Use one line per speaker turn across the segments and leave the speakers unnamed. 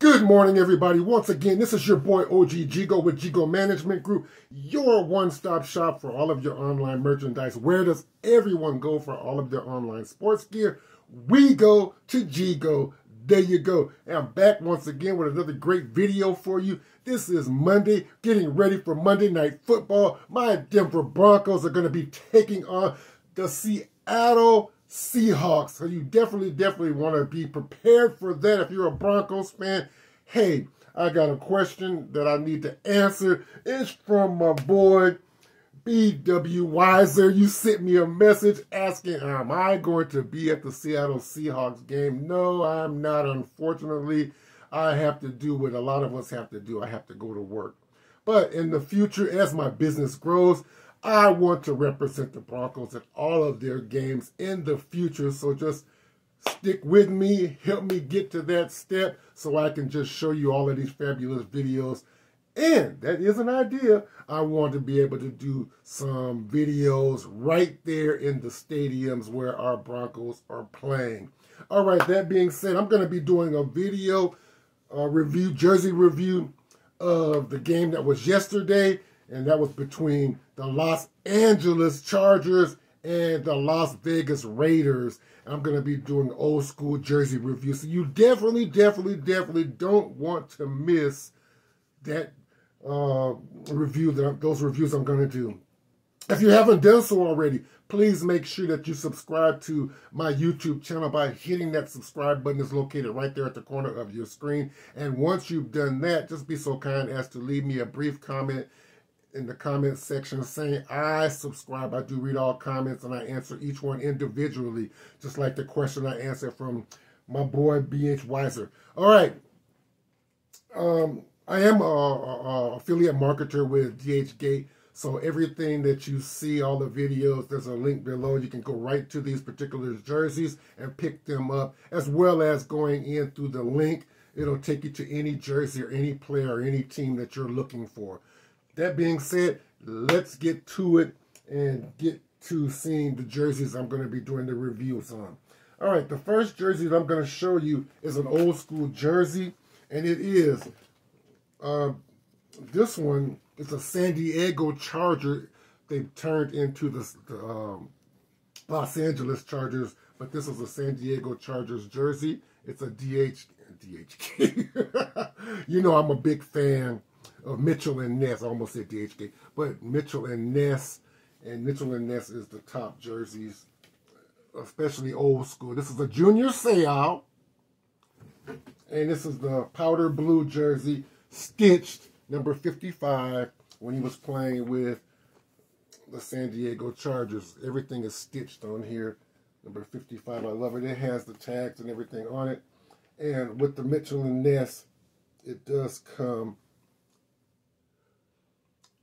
Good morning, everybody. Once again, this is your boy OG Jego with Jego Management Group, your one-stop shop for all of your online merchandise. Where does everyone go for all of their online sports gear? We go to Jego. There you go. And I'm back once again with another great video for you. This is Monday, getting ready for Monday Night Football. My Denver Broncos are going to be taking on the Seattle Seahawks. So you definitely, definitely want to be prepared for that. If you're a Broncos fan, hey, I got a question that I need to answer. It's from my boy BW Wiser. You sent me a message asking, am I going to be at the Seattle Seahawks game? No, I'm not. Unfortunately, I have to do what a lot of us have to do. I have to go to work. But in the future, as my business grows, I want to represent the Broncos at all of their games in the future. So just stick with me, help me get to that step so I can just show you all of these fabulous videos. And that is an idea. I want to be able to do some videos right there in the stadiums where our Broncos are playing. All right, that being said, I'm going to be doing a video uh, review, jersey review of the game that was yesterday and that was between the Los Angeles Chargers and the Las Vegas Raiders. I'm going to be doing old school jersey review. So you definitely, definitely, definitely don't want to miss that uh, review, that those reviews I'm going to do. If you haven't done so already, please make sure that you subscribe to my YouTube channel by hitting that subscribe button is located right there at the corner of your screen. And once you've done that, just be so kind as to leave me a brief comment in the comments section saying I subscribe. I do read all comments and I answer each one individually, just like the question I answered from my boy BH Wiser. All right. Um, I am a, a, a affiliate marketer with DHgate. So everything that you see, all the videos, there's a link below. You can go right to these particular jerseys and pick them up, as well as going in through the link. It'll take you to any jersey or any player or any team that you're looking for that being said, let's get to it and get to seeing the jerseys I'm going to be doing the reviews on. All right, the first jersey that I'm going to show you is an old school jersey, and it is uh, this one It's a San Diego Charger. They turned into the, the um, Los Angeles Chargers, but this is a San Diego Chargers jersey. It's a DH, DHK. you know I'm a big fan of Mitchell and Ness. I almost said DHK, but Mitchell and Ness, and Mitchell and Ness is the top jerseys, especially old school. This is a Junior Seau, and this is the powder blue jersey, stitched number 55 when he was playing with the San Diego Chargers. Everything is stitched on here. Number 55, I love it. It has the tags and everything on it. And with the Mitchell and Ness, it does come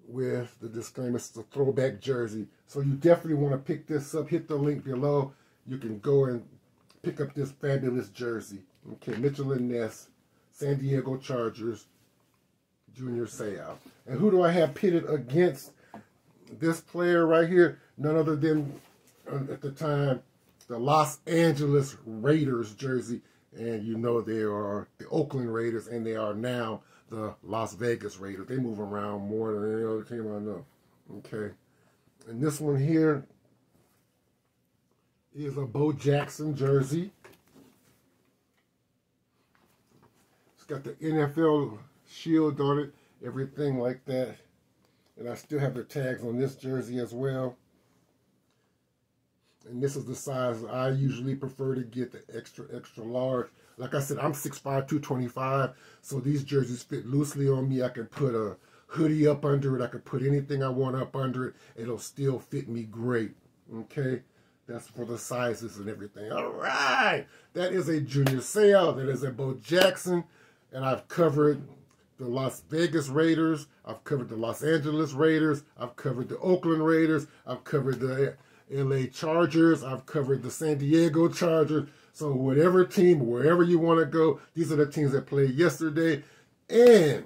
with the disclaimer, it's throwback jersey. So you definitely want to pick this up. Hit the link below. You can go and pick up this fabulous jersey. Okay, Mitchell and Ness, San Diego Chargers, Junior Seau. And who do I have pitted against this player right here? None other than, uh, at the time, the Los Angeles Raiders jersey. And you know they are the Oakland Raiders, and they are now the Las Vegas Raiders. They move around more than any other team I know. Okay. And this one here is a Bo Jackson jersey. It's got the NFL shield on it, everything like that. And I still have the tags on this jersey as well. And this is the size I usually prefer to get, the extra, extra large. Like I said, I'm 6'5", 225, so these jerseys fit loosely on me. I can put a hoodie up under it. I can put anything I want up under it. It'll still fit me great, okay? That's for the sizes and everything. All right, that is a Junior Seau. That is a Bo Jackson, and I've covered the Las Vegas Raiders. I've covered the Los Angeles Raiders. I've covered the Oakland Raiders. I've covered the LA Chargers. I've covered the San Diego Chargers. So whatever team, wherever you want to go, these are the teams that played yesterday. And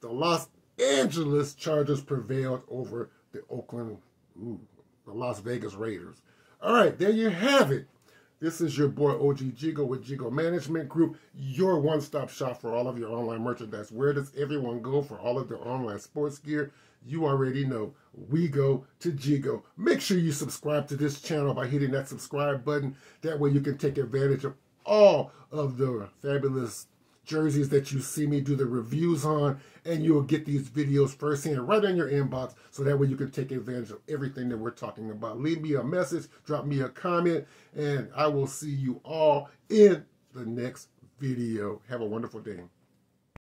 the Los Angeles Chargers prevailed over the Oakland, ooh, the Las Vegas Raiders. All right, there you have it. This is your boy OG Jego with Jego Management Group, your one-stop shop for all of your online merchandise. Where does everyone go for all of their online sports gear? You already know. We go to Jego. Make sure you subscribe to this channel by hitting that subscribe button. That way you can take advantage of all of the fabulous jerseys that you see me do the reviews on, and you'll get these videos firsthand right in your inbox, so that way you can take advantage of everything that we're talking about. Leave me a message, drop me a comment, and I will see you all in the next video. Have a wonderful day.